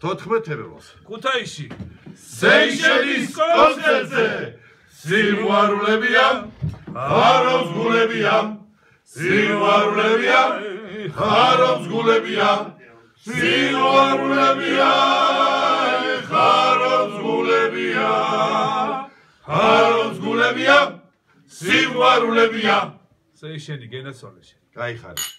14 როს. ქუთაისში. სეიშელის კონცერტზე სიყვარულებია ხარობს გულებია სიყვარულებია ხარობს გულებია სიყვარულებია ხარობს გულებია ხარობს გულებია სიყვარულებია სეიშენი გენაცვალეში. кай ხარი